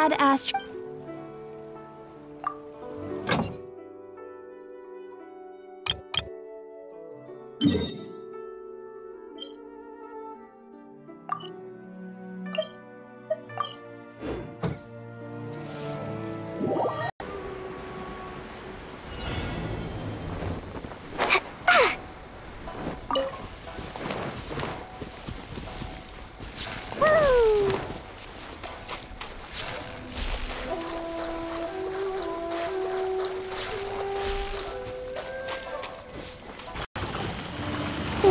badass.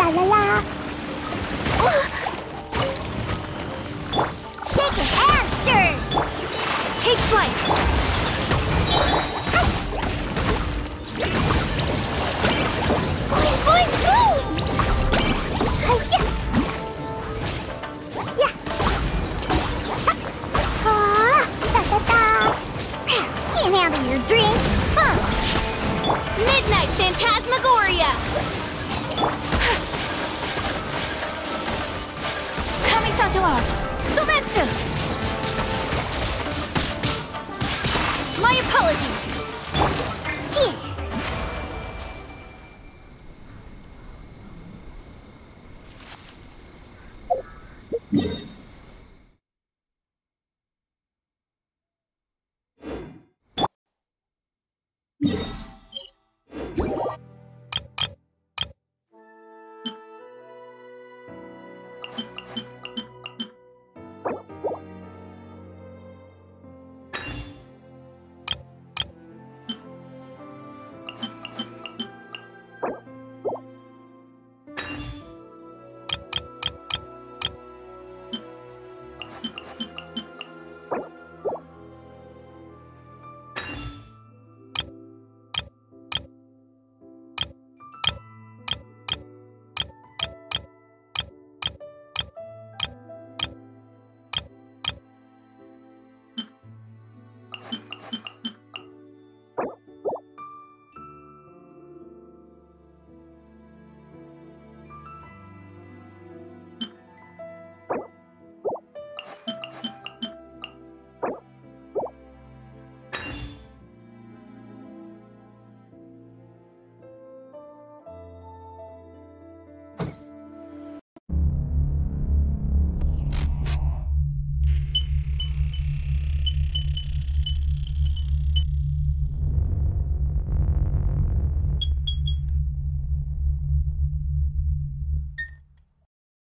La la la. Shaken and stirred. Take flight. Boom. Hi-ya. Yeah. Ah, handle your huh? Midnight Phantasmagoria! you